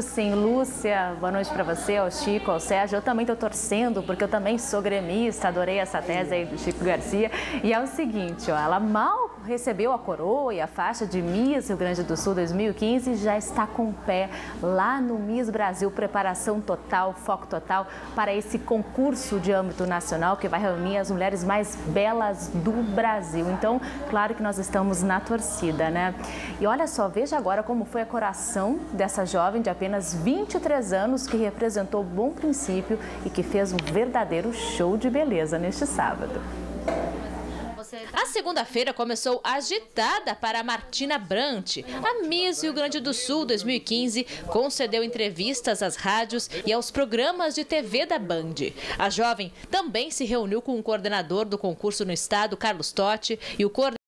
Sim, Lúcia, boa noite para você, ao Chico, ao Sérgio. Eu também estou torcendo, porque eu também sou gremista, adorei essa tese aí do Chico Garcia. E é o seguinte, ó, ela mal recebeu a coroa e a faixa de Miss Rio Grande do Sul 2015 e já está com pé lá no Miss Brasil. Preparação total, foco total para esse concurso de âmbito nacional que vai reunir as mulheres mais belas do Brasil. Então, claro que nós estamos na torcida, né? E olha só, veja agora como foi a coração dessa jovem de apenas 23 anos que representou Bom Princípio e que fez um verdadeiro show de beleza neste sábado. Segunda-feira começou agitada para Martina Brant. A Miss Rio Grande do Sul 2015 concedeu entrevistas às rádios e aos programas de TV da Band. A jovem também se reuniu com o coordenador do concurso no estado, Carlos Totti, e o coordenador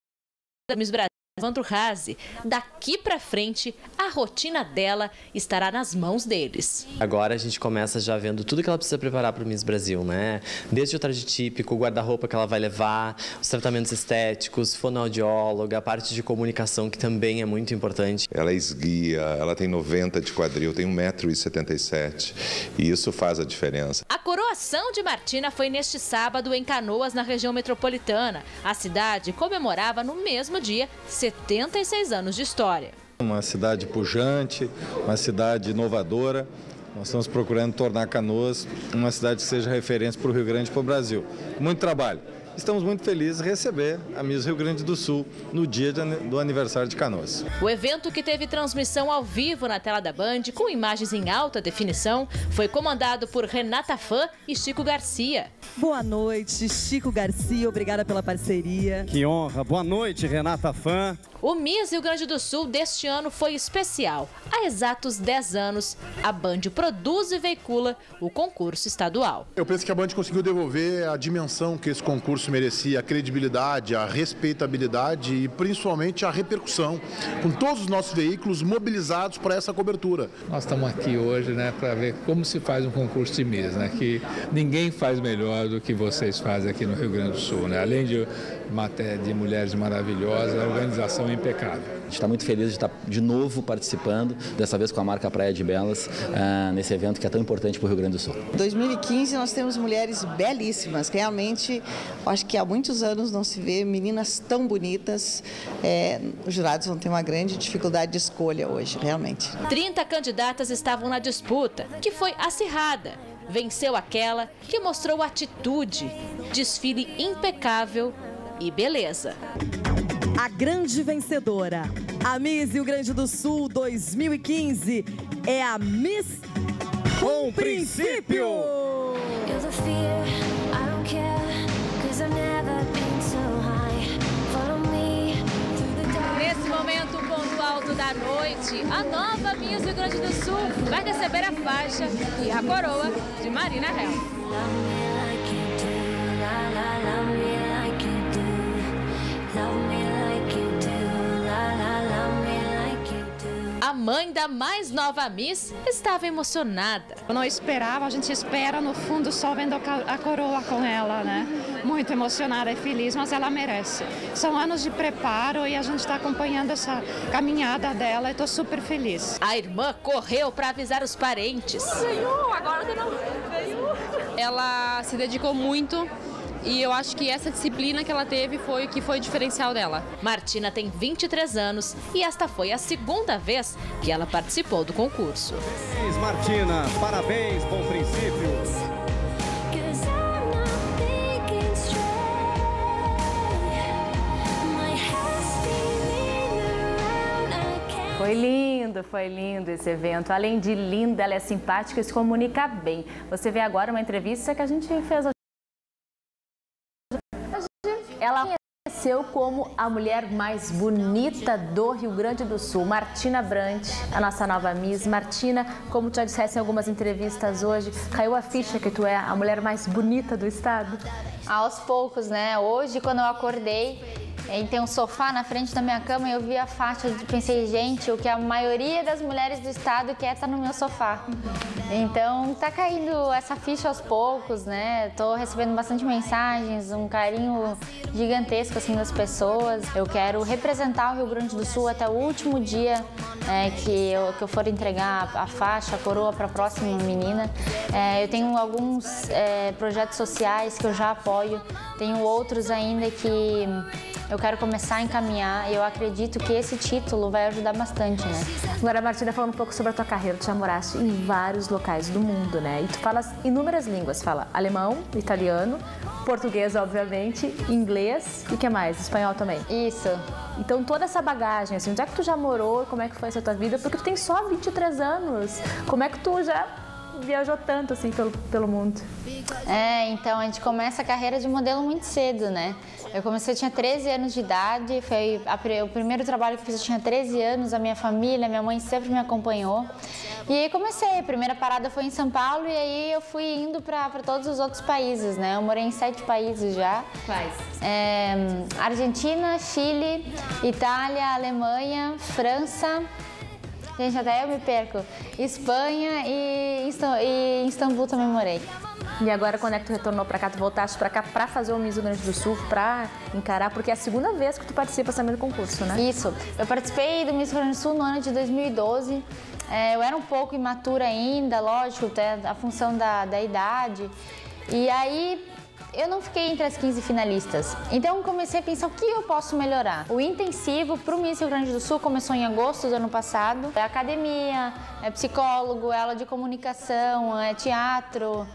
da Miss Brasil. Evandro Razi, daqui para frente a rotina dela estará nas mãos deles. Agora a gente começa já vendo tudo que ela precisa preparar para o Miss Brasil, né? Desde o traje típico, o guarda-roupa que ela vai levar, os tratamentos estéticos, fonoaudióloga, a parte de comunicação que também é muito importante. Ela é esguia, ela tem 90 de quadril, tem 1,77m e isso faz a diferença. A coroação de Martina foi neste sábado em Canoas, na região metropolitana. A cidade comemorava no mesmo dia 76 anos de história. Uma cidade pujante, uma cidade inovadora. Nós estamos procurando tornar Canoas uma cidade que seja referência para o Rio Grande e para o Brasil. Muito trabalho. Estamos muito felizes de receber a Miss Rio Grande do Sul no dia do aniversário de Canoas. O evento, que teve transmissão ao vivo na tela da Band, com imagens em alta definição, foi comandado por Renata Fã e Chico Garcia. Boa noite, Chico Garcia, obrigada pela parceria. Que honra. Boa noite, Renata Fã. O Miss Rio Grande do Sul deste ano foi especial. Há exatos 10 anos, a Band produz e veicula o concurso estadual. Eu penso que a Band conseguiu devolver a dimensão que esse concurso merecia, a credibilidade, a respeitabilidade e principalmente a repercussão, com todos os nossos veículos mobilizados para essa cobertura. Nós estamos aqui hoje né, para ver como se faz um concurso de Miss, né, que ninguém faz melhor do que vocês fazem aqui no Rio Grande do Sul. Né? Além de, de mulheres maravilhosas, a organização é impecável. A gente está muito feliz de estar de novo participando, dessa vez com a marca Praia de Belas, uh, nesse evento que é tão importante para o Rio Grande do Sul. Em 2015 nós temos mulheres belíssimas, realmente acho que há muitos anos não se vê meninas tão bonitas. É, os jurados vão ter uma grande dificuldade de escolha hoje, realmente. 30 candidatas estavam na disputa, que foi acirrada. Venceu aquela que mostrou atitude, desfile impecável e beleza. A grande vencedora, a Miss Rio Grande do Sul 2015, é a Miss Com Princípio. Nesse momento, o ponto alto da noite, a nova Miss Rio Grande do Sul vai receber a faixa e a coroa de Marina Hell. Mãe da mais nova Miss estava emocionada. Eu não esperava, a gente espera no fundo só vendo a coroa com ela, né? Muito emocionada e feliz, mas ela merece. São anos de preparo e a gente está acompanhando essa caminhada dela e estou super feliz. A irmã correu para avisar os parentes. Ganhou, agora não ganhou. Ela se dedicou muito e eu acho que essa disciplina que ela teve foi o que foi o diferencial dela. Martina tem 23 anos e esta foi a segunda vez que ela participou do concurso. Parabéns, Martina. Parabéns, bom princípio. Foi lindo, foi lindo esse evento. Além de linda, ela é simpática e se comunica bem. Você vê agora uma entrevista que a gente fez ela conheceu como a mulher mais bonita do Rio Grande do Sul, Martina Brant, a nossa nova Miss. Martina, como tu já disseste em algumas entrevistas hoje, caiu a ficha que tu é a mulher mais bonita do estado? Aos poucos, né? Hoje, quando eu acordei, Tem um sofá na frente da minha cama e eu vi a faixa e pensei, gente, o que a maioria das mulheres do estado quer tá no meu sofá. Então tá caindo essa ficha aos poucos, né? Tô recebendo bastante mensagens, um carinho gigantesco assim das pessoas. Eu quero representar o Rio Grande do Sul até o último dia é, que, eu, que eu for entregar a, a faixa, a coroa para a próxima menina. É, eu tenho alguns é, projetos sociais que eu já apoio, tenho outros ainda que eu quero começar a encaminhar e eu acredito que esse título vai ajudar bastante, né? Agora, Martina, falando um pouco sobre a tua carreira, tu já moraste em vários locais do mundo, né? E tu falas inúmeras línguas, fala alemão, italiano, português, obviamente, inglês e o que mais? Espanhol também? Isso. Então, toda essa bagagem, assim, onde é que tu já morou, como é que foi essa tua vida? Porque tu tem só 23 anos, como é que tu já viajou tanto, assim, pelo, pelo mundo? É, então, a gente começa a carreira de modelo muito cedo, né? Eu comecei, eu tinha 13 anos de idade, foi a, o primeiro trabalho que eu fiz, eu tinha 13 anos, a minha família, minha mãe sempre me acompanhou. E aí comecei, a primeira parada foi em São Paulo e aí eu fui indo para todos os outros países, né? Eu morei em sete países já. Quais? É, Argentina, Chile, Itália, Alemanha, França, Gente, até eu me perco. Espanha e, e Istambul também morei. E agora, quando é que tu retornou pra cá? Tu voltaste pra cá pra fazer o Miss do Grande do Sul, pra encarar? Porque é a segunda vez que tu participa também do concurso, né? Isso. Eu participei do Miss do Grande do Sul no ano de 2012. É, eu era um pouco imatura ainda, lógico, até a função da, da idade. E aí, eu não fiquei entre as 15 finalistas. Então comecei a pensar o que eu posso melhorar. O intensivo para o Miss Rio Grande do Sul começou em agosto do ano passado. É academia, é psicólogo, é aula de comunicação, é teatro,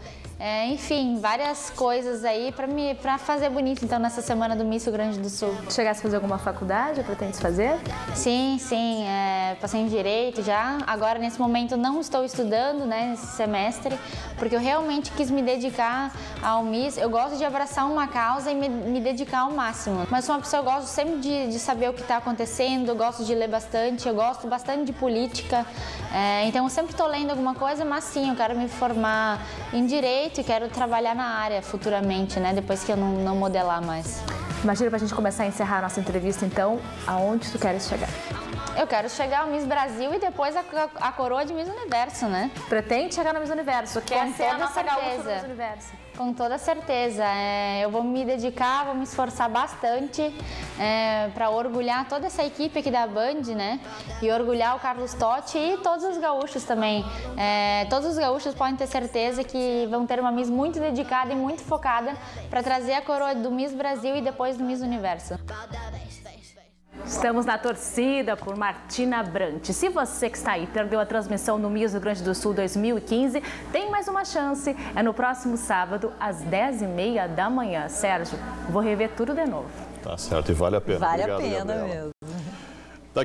é, enfim, várias coisas aí para me para fazer bonito então nessa semana do Miss Rio Grande do Sul. Chegasse a fazer alguma faculdade, pretende fazer? Sim, sim, é, passei em direito já. Agora nesse momento não estou estudando, né, nesse semestre, porque eu realmente quis me dedicar ao Miss. Eu gosto de abraçar uma causa e me, me dedicar ao máximo. Mas sou uma pessoa eu gosto sempre de, de saber o que está acontecendo, eu gosto de ler bastante, eu gosto bastante de política. É, então eu sempre estou lendo alguma coisa, mas sim, eu quero me formar em direito e quero trabalhar na área futuramente, né? Depois que eu não, não modelar mais. Imagina pra gente começar a encerrar a nossa entrevista, então, aonde tu queres chegar? Eu quero chegar ao Miss Brasil e depois a, a coroa de Miss Universo, né? Pretende chegar no Miss Universo, quer Com ser a nossa gaúcha do certeza. Miss Universo. Com toda certeza. É, eu vou me dedicar, vou me esforçar bastante é, para orgulhar toda essa equipe aqui da Band, né? E orgulhar o Carlos Totti e todos os gaúchos também. É, todos os gaúchos podem ter certeza que vão ter uma Miss muito dedicada e muito focada para trazer a coroa do Miss Brasil e depois do Miss Universo. Estamos na torcida por Martina Brant. Se você que está aí perdeu a transmissão no Miss Rio Grande do Sul 2015, tem mais uma chance. É no próximo sábado, às 10h30 da manhã. Sérgio, vou rever tudo de novo. Tá certo, e vale a pena. Vale Obrigado, a pena Gabriela. mesmo.